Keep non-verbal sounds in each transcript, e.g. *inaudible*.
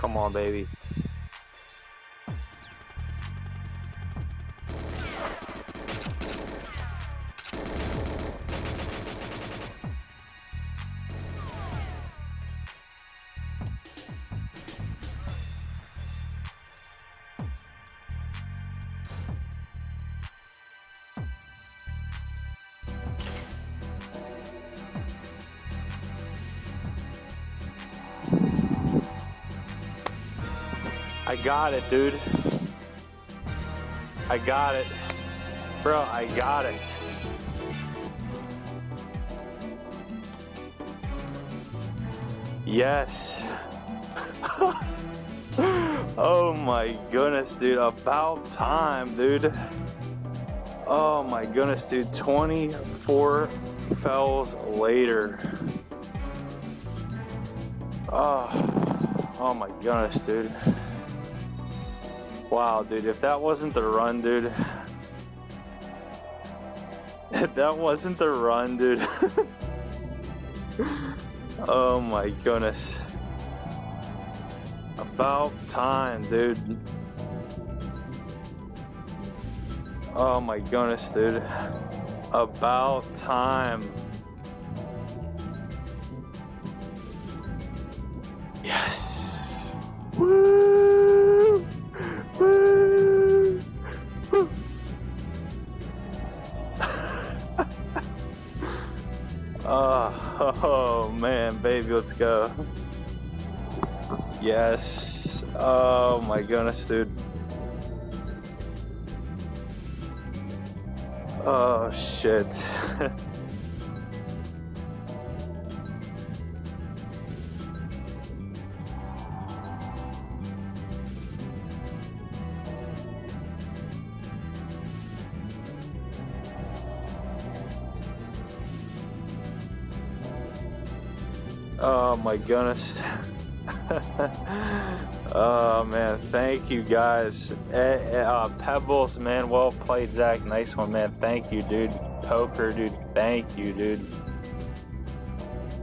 Come on, baby. I got it, dude. I got it. Bro, I got it. Yes. *laughs* oh my goodness, dude. About time, dude. Oh my goodness, dude. 24 fells later. Oh, oh my goodness, dude. Wow, dude, if that wasn't the run, dude. If that wasn't the run, dude. *laughs* oh my goodness. About time, dude. Oh my goodness, dude. About time. Yes. Woo! Baby, let's go. Yes. Oh my goodness, dude. Oh shit. *laughs* Oh my goodness. *laughs* oh man, thank you guys. Eh, eh, uh, Pebbles, man, well played, Zach. Nice one, man. Thank you, dude. Poker, dude. Thank you, dude.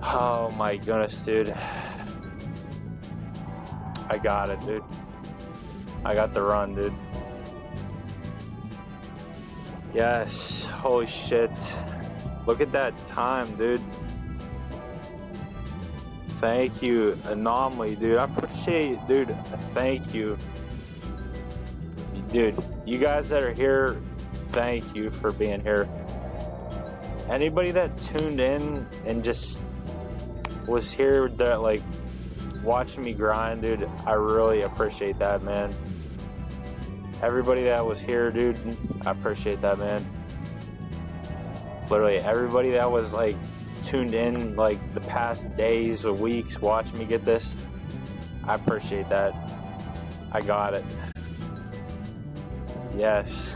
Oh my goodness, dude. I got it, dude. I got the run, dude. Yes. Holy shit. Look at that time, dude. Thank you, Anomaly, dude. I appreciate it, dude. Thank you. Dude, you guys that are here, thank you for being here. Anybody that tuned in and just was here that like watching me grind, dude, I really appreciate that, man. Everybody that was here, dude, I appreciate that, man. Literally, everybody that was like tuned in like the past days or weeks watching me get this, I appreciate that. I got it. Yes.